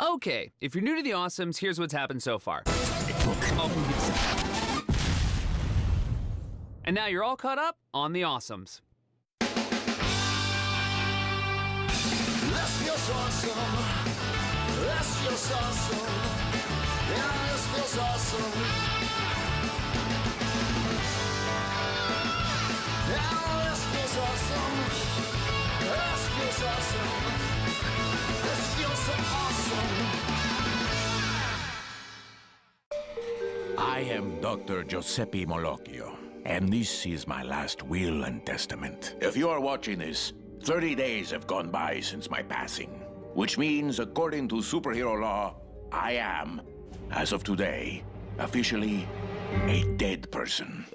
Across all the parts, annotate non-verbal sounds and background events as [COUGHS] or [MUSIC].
Okay, if you're new to the Awesomes, here's what's happened so far. And now you're all caught up on the Awesomes. Awesome. This feels awesome. Yeah, this feels awesome. I am Dr. Giuseppe Malocchio, and this is my last will and testament. If you are watching this, 30 days have gone by since my passing, which means, according to superhero law, I am, as of today, officially a dead person. [LAUGHS]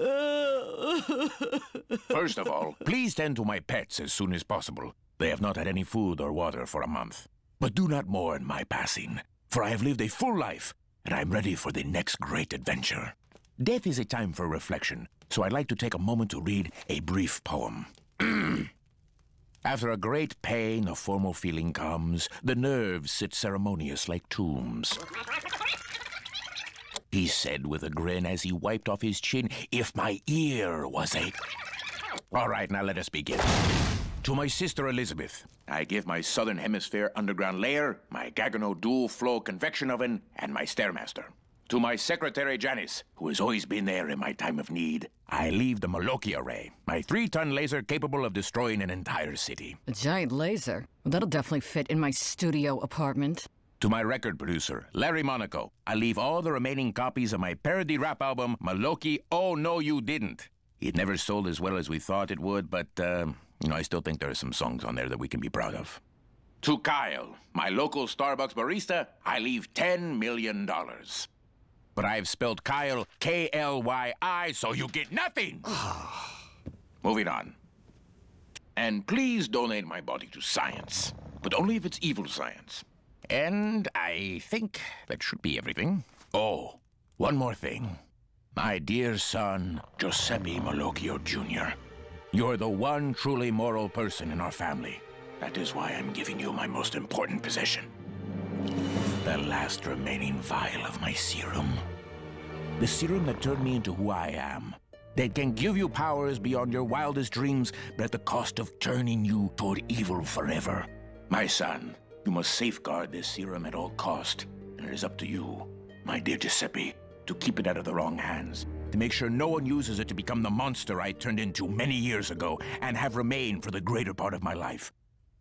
First of all, please tend to my pets as soon as possible. They have not had any food or water for a month. But do not mourn my passing, for I have lived a full life, and I am ready for the next great adventure. Death is a time for reflection, so I'd like to take a moment to read a brief poem. [CLEARS THROAT] After a great pain, a formal feeling comes. The nerves sit ceremonious like tombs. He said with a grin as he wiped off his chin, If my ear was a. All right, now let us begin. To my sister Elizabeth, I give my Southern Hemisphere underground layer, my Gaggenau dual flow convection oven, and my Stairmaster. To my secretary Janice, who has always been there in my time of need, I leave the Maloki array, my three ton laser capable of destroying an entire city. A giant laser? That'll definitely fit in my studio apartment. To my record producer, Larry Monaco, I leave all the remaining copies of my parody rap album, Maloki Oh No You Didn't. It never sold as well as we thought it would, but, uh, you know, I still think there are some songs on there that we can be proud of. To Kyle, my local Starbucks barista, I leave $10 million. But I've spelled Kyle K L Y I, so you get nothing! [SIGHS] Moving on. And please donate my body to science, but only if it's evil science. And I think that should be everything. Oh, one more thing. My dear son, Giuseppe Malocchio Jr., you're the one truly moral person in our family. That is why I'm giving you my most important possession. The last remaining vial of my serum. The serum that turned me into who I am. That can give you powers beyond your wildest dreams, but at the cost of turning you toward evil forever. My son, you must safeguard this serum at all cost, and it is up to you, my dear Giuseppe, to keep it out of the wrong hands. To make sure no one uses it to become the monster I turned into many years ago and have remained for the greater part of my life.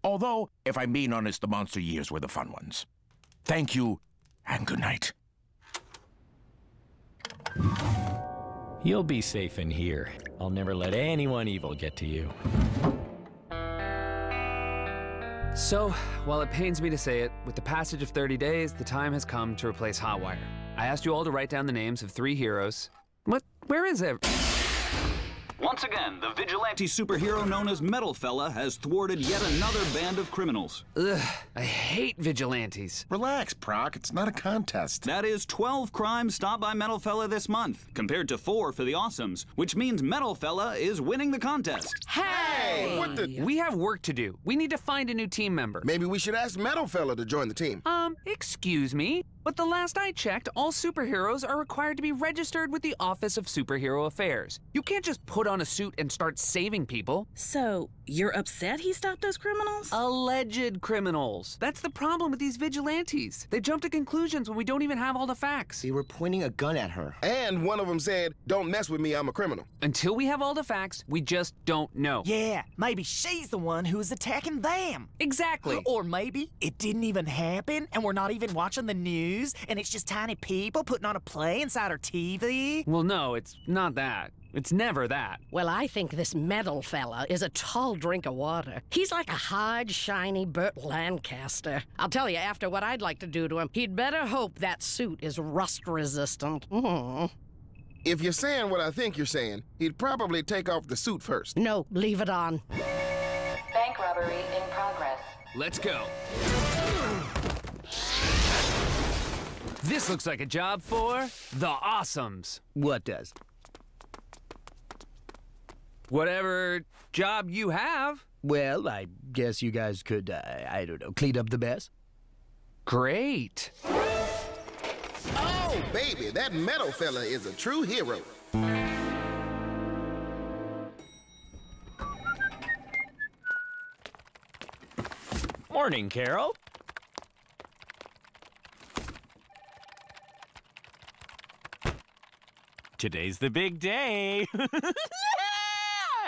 Although, if I'm being honest, the monster years were the fun ones. Thank you, and good night. You'll be safe in here. I'll never let anyone evil get to you. So, while it pains me to say it, with the passage of 30 days, the time has come to replace Hotwire. I asked you all to write down the names of three heroes. What? Where is it? Once again, the vigilante superhero known as Metal Fella has thwarted yet another band of criminals. Ugh, I hate vigilantes. Relax, Prock. It's not a contest. That is 12 crimes stopped by Metal Fella this month, compared to 4 for the Awesomes, which means Metal Fella is winning the contest. Hey! What the- We have work to do. We need to find a new team member. Maybe we should ask Metal Fella to join the team. Um, excuse me, but the last I checked, all superheroes are required to be registered with the Office of Superhero Affairs. You can't just put on a suit and start saving people. So, you're upset he stopped those criminals? Alleged criminals. That's the problem with these vigilantes. They jump to conclusions when we don't even have all the facts. They were pointing a gun at her. And one of them said, Don't mess with me, I'm a criminal. Until we have all the facts, we just don't know. Yeah, maybe she's the one who's attacking them. Exactly. Or maybe it didn't even happen and we're not even watching the news and it's just tiny people putting on a play inside our TV. Well, no, it's not that. It's never that. Well, I think this metal fella is a tall drink of water. He's like a hard, shiny Burt Lancaster. I'll tell you, after what I'd like to do to him, he'd better hope that suit is rust resistant. Mhm. If you're saying what I think you're saying, he'd probably take off the suit first. No, leave it on. Bank robbery in progress. Let's go. This looks like a job for the Awesomes. What does? Whatever job you have. Well, I guess you guys could, uh, I don't know, clean up the mess. Great. Oh, baby, that metal fella is a true hero. Morning, Carol. Today's the big day. [LAUGHS] I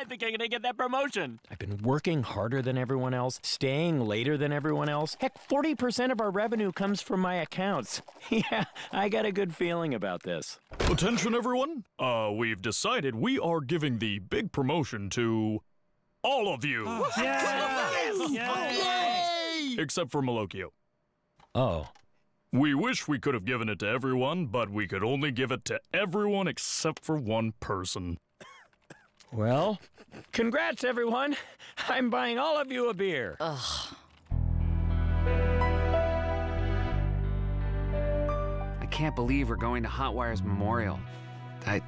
think I'm gonna get that promotion. I've been working harder than everyone else, staying later than everyone else. Heck, 40% of our revenue comes from my accounts. [LAUGHS] yeah, I got a good feeling about this. Attention, everyone. Uh, we've decided we are giving the big promotion to all of you. Except for Malocchio. Oh. We wish we could have given it to everyone, but we could only give it to everyone except for one person. Well, congrats, everyone. I'm buying all of you a beer. Ugh. I can't believe we're going to Hotwire's memorial. I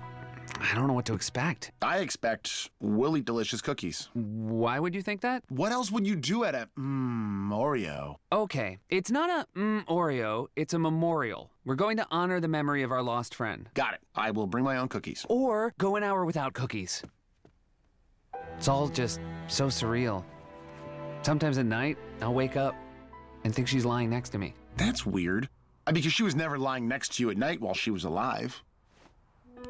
I don't know what to expect. I expect Willy delicious cookies. Why would you think that? What else would you do at a mmm Oreo? Okay, it's not a mm, Oreo, it's a memorial. We're going to honor the memory of our lost friend. Got it. I will bring my own cookies. Or go an hour without cookies. It's all just so surreal. Sometimes at night, I'll wake up and think she's lying next to me. That's weird. Uh, Because she was never lying next to you at night while she was alive.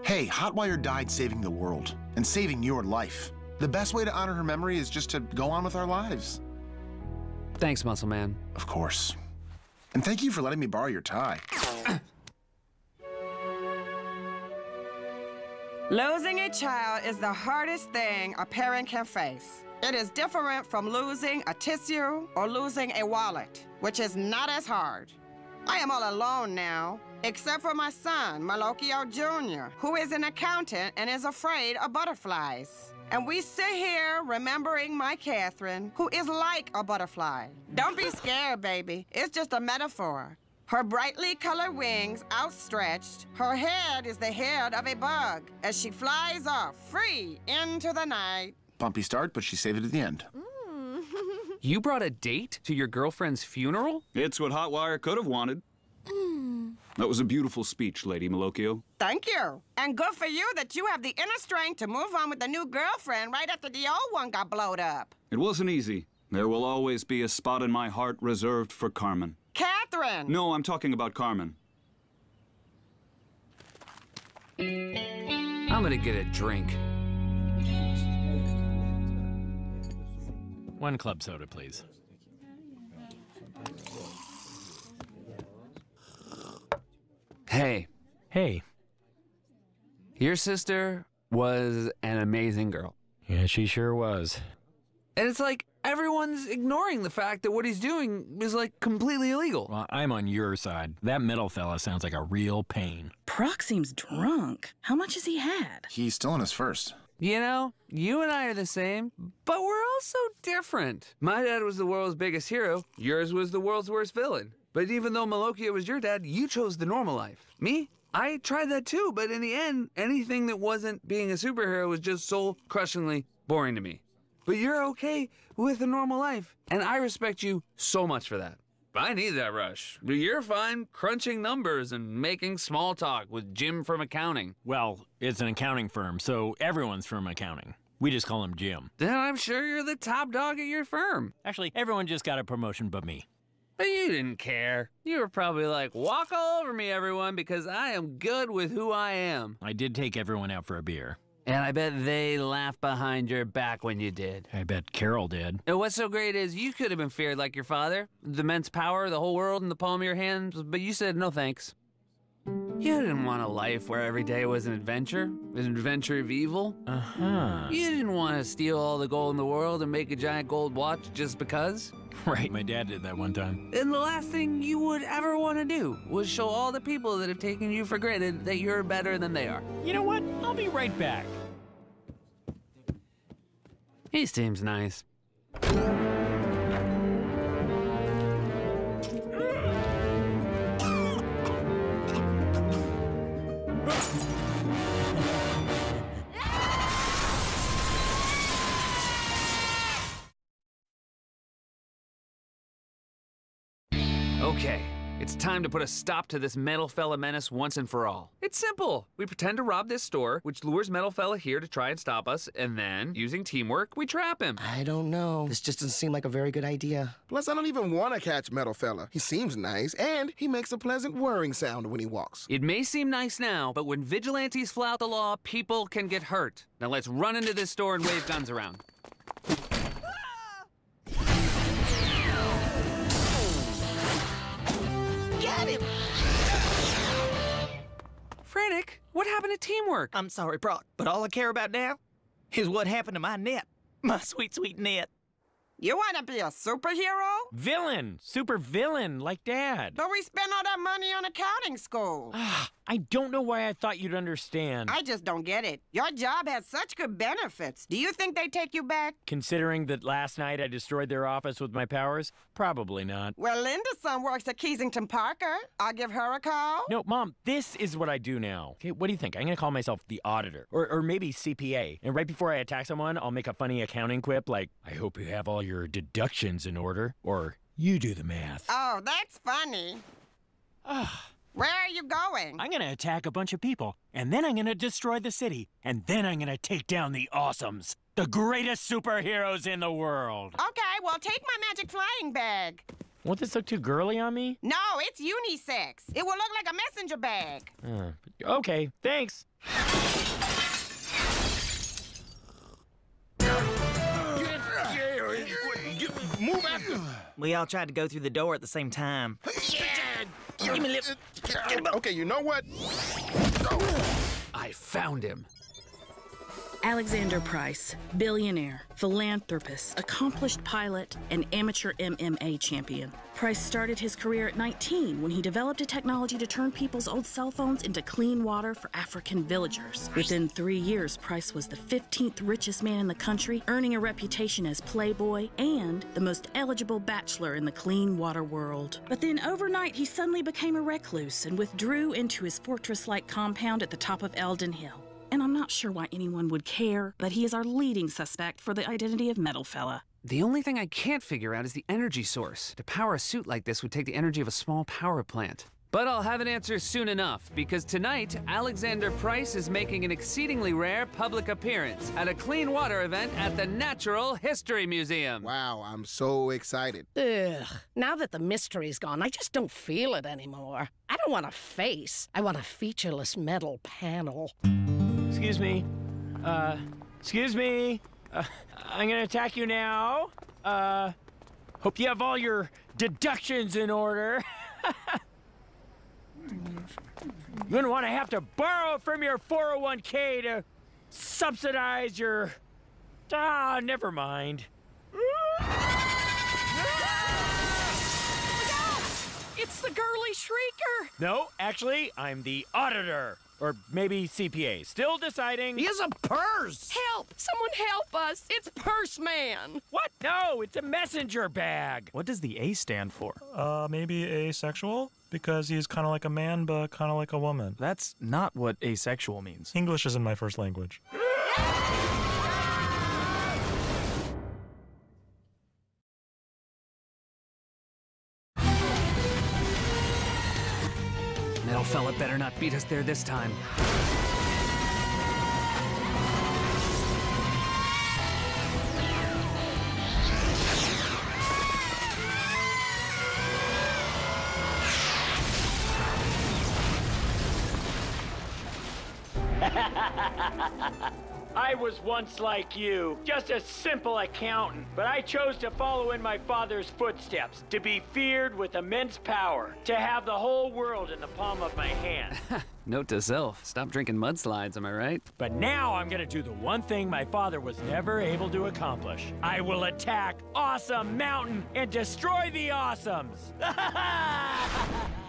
Hey, Hotwire died saving the world and saving your life. The best way to honor her memory is just to go on with our lives. Thanks, Muscle Man. Of course. And thank you for letting me borrow your tie. [COUGHS] Losing a child is the hardest thing a parent can face. It is different from losing a tissue or losing a wallet, which is not as hard. I am all alone now, except for my son, Malocchio Jr., who is an accountant and is afraid of butterflies. And we sit here remembering my Catherine, who is like a butterfly. Don't be [LAUGHS] scared, baby. It's just a metaphor. Her brightly colored wings outstretched, her head is the head of a bug as she flies off free into the night. Bumpy start, but she saved it at the end. Mm. You brought a date to your girlfriend's funeral? It's what Hotwire could have wanted. Hmm. That was a beautiful speech, Lady Malocchio. Thank you. And good for you that you have the inner strength to move on with the new girlfriend right after the old one got blowed up. It wasn't easy. There will always be a spot in my heart reserved for Carmen. Catherine! No, I'm talking about Carmen. I'm gonna get a drink. One club soda, please. Hey. Hey. Your sister was an amazing girl. Yeah, she sure was. And it's like everyone's ignoring the fact that what he's doing is like completely illegal. Well, I'm on your side. That middle fella sounds like a real pain. Prock seems drunk. How much has he had? He's still in his first. You know, you and I are the same, but we're also different. My dad was the world's biggest hero, yours was the world's worst villain. But even though Malocchio was your dad, you chose the normal life. Me? I tried that too, but in the end, anything that wasn't being a superhero was just soul crushingly boring to me. But you're okay with a normal life, and I respect you so much for that. I need that rush. You're fine crunching numbers and making small talk with Jim from accounting. Well, it's an accounting firm, so everyone's from accounting. We just call him Jim. Then I'm sure you're the top dog at your firm. Actually, everyone just got a promotion but me. But you didn't care. You were probably like, walk all over me, everyone, because I am good with who I am. I did take everyone out for a beer. And I bet they laughed behind your back when you did. I bet Carol did. And what's so great is you could have been feared like your father, the immense power, the whole world in the palm of your hands, but you said no thanks. You didn't want a life where every day was an adventure, an adventure of evil. Uh huh. You didn't want to steal all the gold in the world and make a giant gold watch just because. [LAUGHS] Right, my dad did that one time. And the last thing you would ever want to do was show all the people that have taken you for granted that you're better than they are. You know what? I'll be right back. He seems nice. Okay, it's time to put a stop to this Metal Fella menace once and for all. It's simple. We pretend to rob this store, which lures Metal Fella here to try and stop us, and then, using teamwork, we trap him. I don't know. This just doesn't seem like a very good idea. Plus, I don't even want to catch Metal Fella. He seems nice, and he makes a pleasant whirring sound when he walks. It may seem nice now, but when vigilantes flout the law, people can get hurt. Now let's run into this store and wave guns around. Frantic, what happened to teamwork? I'm sorry, Prock, but all I care about now is what happened to my net. My sweet, sweet net. You want to be a superhero? Villain! Super villain, like Dad. But we spent all that money on accounting school. [SIGHS] I don't know why I thought you'd understand. I just don't get it. Your job has such good benefits. Do you think they take you back? Considering that last night I destroyed their office with my powers, probably not. Well, Linda's son works at Keesington Parker. I'll give her a call. No, Mom, this is what I do now. Okay, what do you think? I'm gonna call myself the auditor, or, or maybe CPA. And right before I attack someone, I'll make a funny accounting quip like, I hope you have all your deductions in order, or you do the math. Oh, that's funny. Where are you going? I'm gonna attack a bunch of people, and then I'm gonna destroy the city, and then I'm gonna take down the Awesomes, the greatest superheroes in the world. Okay, well, take my magic flying bag. Won't this look too girly on me? No, it's unisex. It will look like a messenger bag. Uh, okay, thanks. Move after. We all tried to go through the door at the same time. Give me a lip. Okay, you know what? I found him. Alexander Price, billionaire, philanthropist, accomplished pilot, and amateur MMA champion. Price started his career at 19 when he developed a technology to turn people's old cell phones into clean water for African villagers. Within three years, Price was the 15th richest man in the country, earning a reputation as playboy and the most eligible bachelor in the clean water world. But then overnight, he suddenly became a recluse and withdrew into his fortress like compound at the top of Eldon Hill. And I'm not sure why anyone would care, but he is our leading suspect for the identity of Metal Fella. The only thing I can't figure out is the energy source. To power a suit like this would take the energy of a small power plant. But I'll have an answer soon enough, because tonight, Alexander Price is making an exceedingly rare public appearance at a clean water event at the Natural History Museum. Wow, I'm so excited. Ugh. Now that the mystery's gone, I just don't feel it anymore. I don't want a face. I want a featureless metal panel. Excuse me. Uh, excuse me. Uh, I'm gonna attack you now. Uh, hope you have all your deductions in order. [LAUGHS] You're gonna wanna have to borrow from your 401k to subsidize your. Ah, never mind. It's the girly shrieker! No, actually, I'm the auditor. Or maybe CPA. Still deciding. He has a purse! Help! Someone help us! It's Purse Man! What? No, it's a messenger bag. What does the A stand for? Uh, maybe asexual? Because he's kind of like a man, but kind of like a woman. That's not what asexual means. English isn't my first language. Metal fella better not beat us there this time. Was once like you, just a simple accountant, but I chose to follow in my father's footsteps, to be feared with immense power, to have the whole world in the palm of my hand. [LAUGHS] Note to self, stop drinking mudslides, am I right? But now I'm gonna do the one thing my father was never able to accomplish. I will attack Awesome Mountain and destroy the Awesomes! [LAUGHS]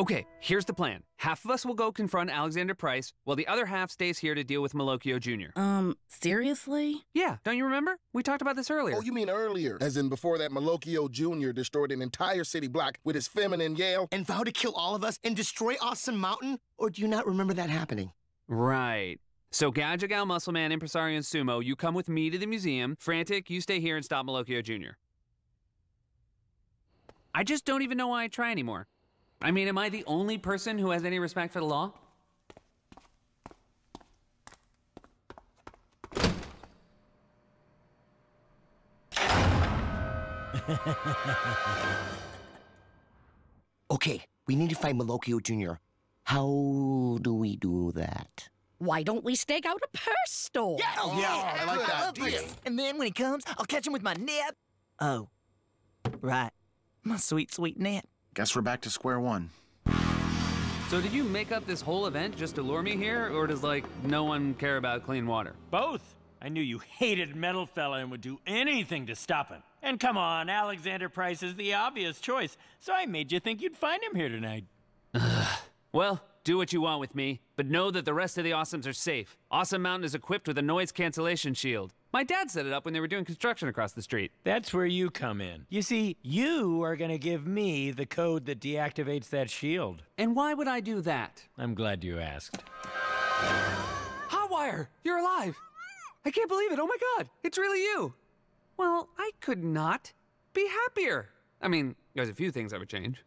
Okay, here's the plan. Half of us will go confront Alexander Price, while the other half stays here to deal with Malocchio Jr. Um, seriously? Yeah, don't you remember? We talked about this earlier. Oh, you mean earlier? As in before that Malocchio Jr. destroyed an entire city block with his feminine yell? And vowed to kill all of us and destroy Awesome Mountain? Or do you not remember that happening? Right. So Gadget Muscle Man, Impresario, and Sumo, you come with me to the museum. Frantic, you stay here and stop Malocchio Jr. I just don't even know why I try anymore. I mean, am I the only person who has any respect for the law? okay, we need to find Malocchio Jr. How do we do that? Why don't we stake out a purse store? Oh, Yeah, I like that idea. And then when he comes, I'll catch him with my net. Oh, right. My sweet, sweet net. Guess we're back to square one. So did you make up this whole event just to lure me here, or does like no one care about clean water? Both. I knew you hated Metal Fella and would do anything to stop him. And come on, Alexander Price is the obvious choice, so I made you think you'd find him here tonight. [SIGHS] Well, do what you want with me, but know that the rest of the Awesomes are safe. Awesome Mountain is equipped with a noise cancellation shield. My dad set it up when they were doing construction across the street. That's where you come in. You see, you are gonna give me the code that deactivates that shield. And why would I do that? I'm glad you asked. Hotwire, you're alive! I can't believe it. Oh my god, it's really you. Well, I could not be happier. I mean, there's a few things I would change.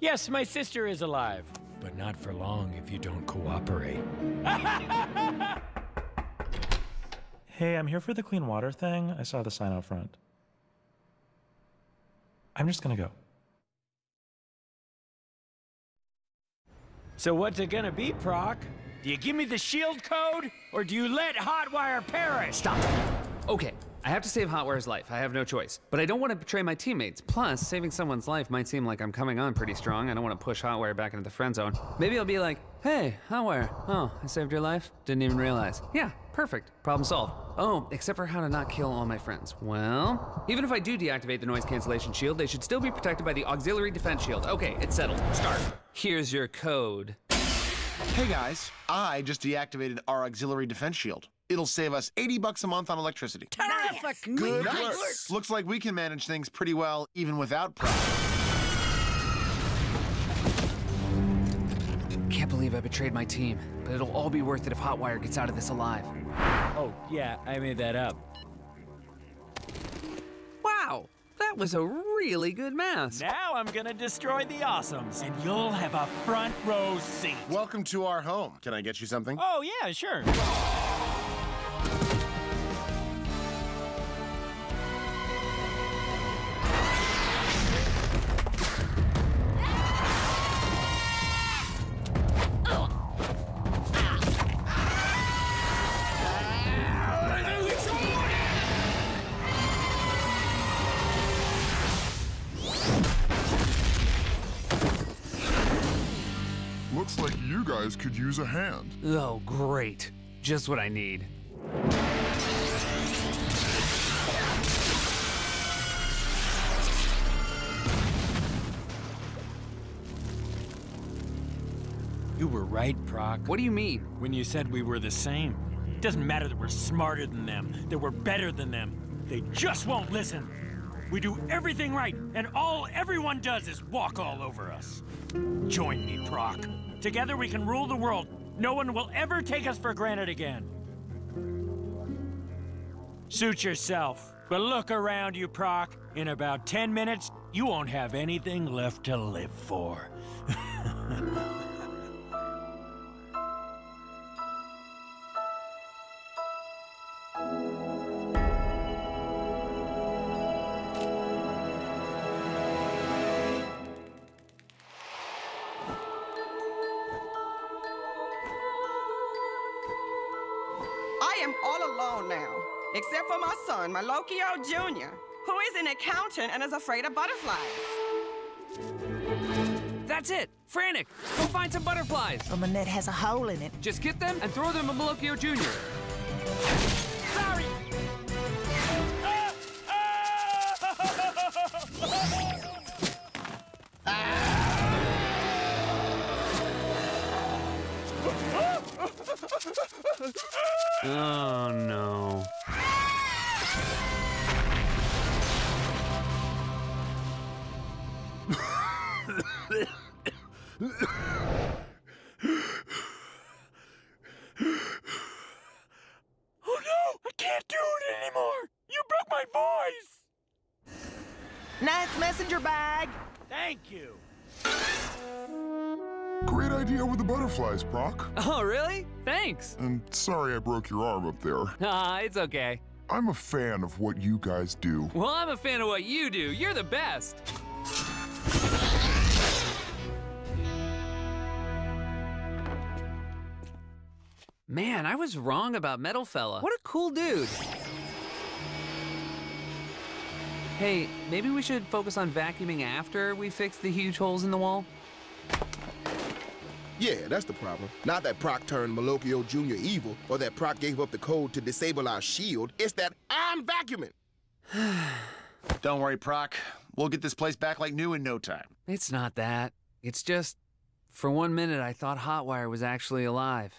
Yes, my sister is alive, but not for long if you don't cooperate. [LAUGHS] Hey, I'm here for the clean water thing. I saw the sign out front. I'm just gonna go. So what's it gonna be, Prock? Do you give me the shield code, or do you let Hotwire perish? Stop. Okay, I have to save Hotwire's life. I have no choice. But I don't want to betray my teammates. Plus, saving someone's life might seem like I'm coming on pretty strong. I don't want to push Hotwire back into the friend zone. Maybe I'll be like, hey, Hotwire. Oh, I saved your life? Didn't even realize. Yeah, perfect. Problem solved. Oh, except for how to not kill all my friends. Well, even if I do deactivate the noise cancellation shield, they should still be protected by the auxiliary defense shield. Okay, it's settled. Start. Here's your code. Hey guys, I just deactivated our auxiliary defense shield. It'll save us 80 bucks a month on electricity. Terrific! Good work. Looks like we can manage things pretty well even without Pride. Can't believe I betrayed my team, but it'll all be worth it if Hotwire gets out of this alive. Oh, yeah, I made that up. Wow, that was a really good mask. Now I'm gonna destroy the Awesomes, and you'll have a front row seat. Welcome to our home. Can I get you something? Oh, yeah, sure. Guys could use a hand. Oh, great. Just what I need. You were right, Prock. What do you mean? When you said we were the same. It doesn't matter that we're smarter than them, that we're better than them. They just won't listen. We do everything right, and all everyone does is walk all over us. Join me, Prock. Together we can rule the world. No one will ever take us for granted again. Suit yourself. But look around you, Prock. In about 10 minutes, you won't have anything left to live for. [LAUGHS] my son, Malocchio Jr., who is an accountant and is afraid of butterflies. That's it. Frantic. Go find some butterflies. But my net has a hole in it. Just get them and throw them at Malocchio Jr. Sorry! [LAUGHS] No. Oh no! My voice! Nice messenger bag. Thank you. Great idea with the butterflies, Prock. Oh, really? Thanks. And sorry I broke your arm up there. [LAUGHS] Ah, it's okay. I'm a fan of what you guys do. Well, I'm a fan of what you do. You're the best. Man, I was wrong about Metal Fella. What a cool dude. Hey, maybe we should focus on vacuuming after we fix the huge holes in the wall? Yeah, that's the problem. Not that Prock turned Malocchio Jr. evil, or that Prock gave up the code to disable our shield. It's that I'm vacuuming. [SIGHS] Don't worry, Prock. We'll get this place back like new in no time. It's not that. It's just, for one minute, I thought Hotwire was actually alive.